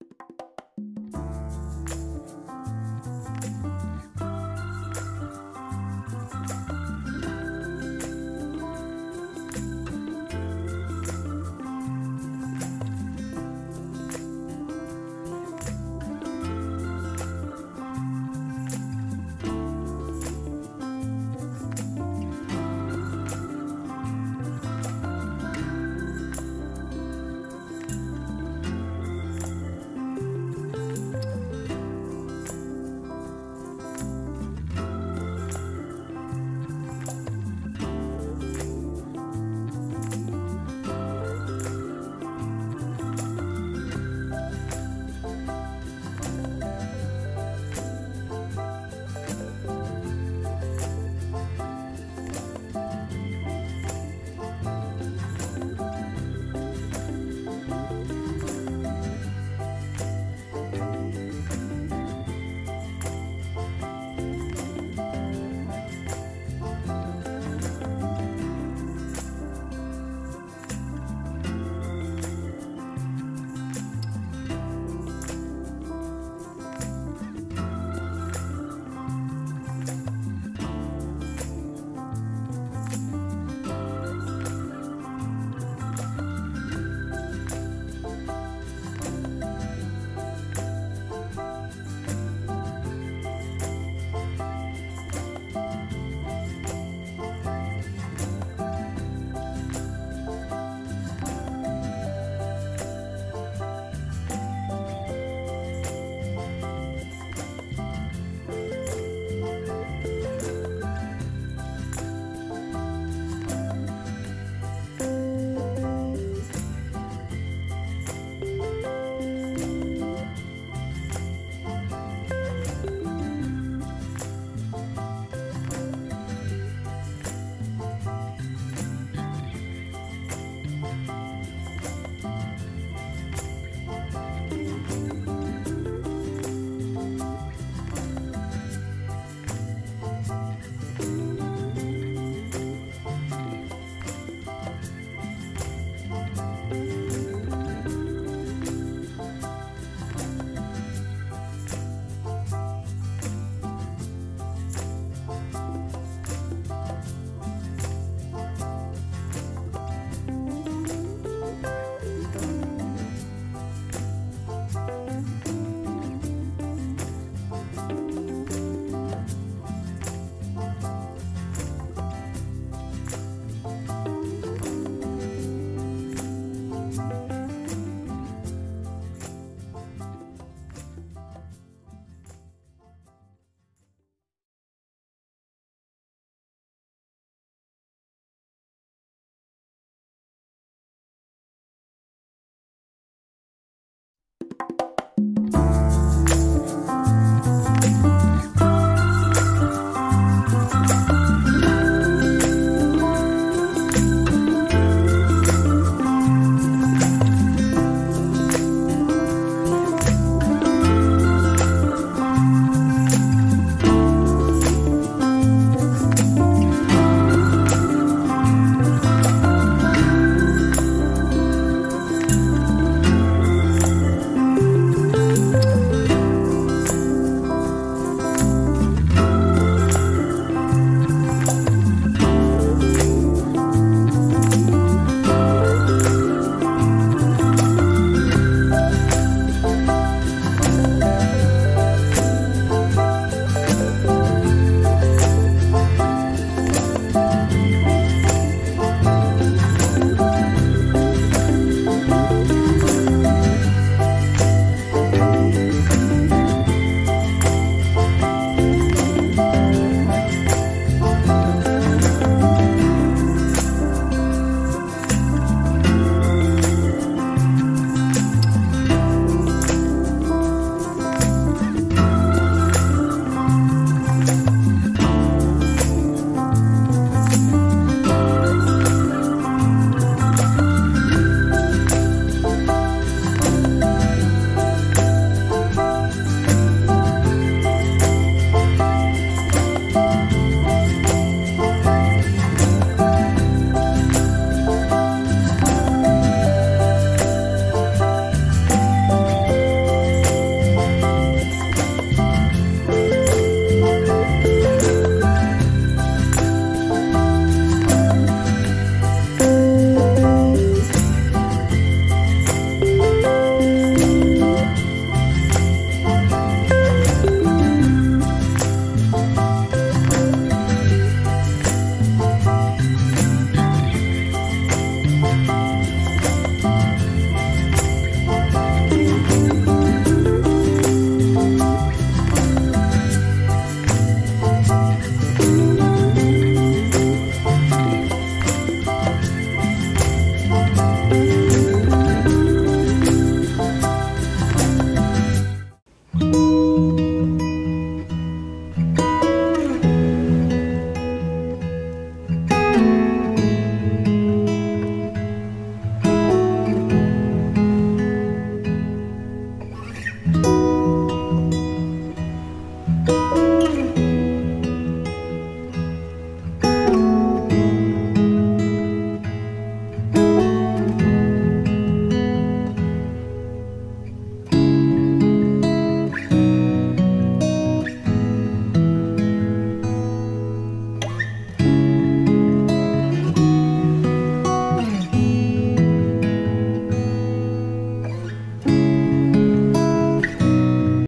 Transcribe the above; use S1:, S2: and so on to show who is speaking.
S1: you